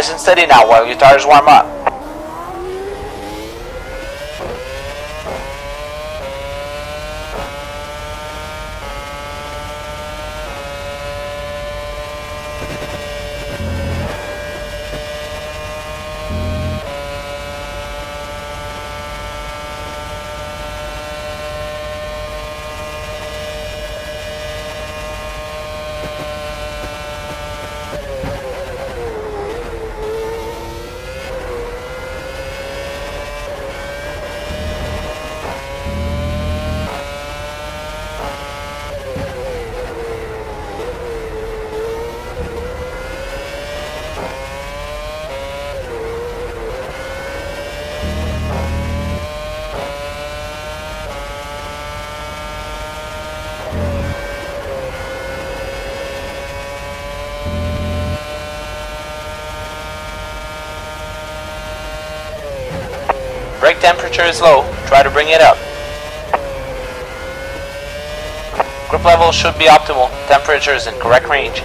Nice and steady now while your tires warm up. Brake temperature is low, try to bring it up. Grip level should be optimal, temperature is in correct range.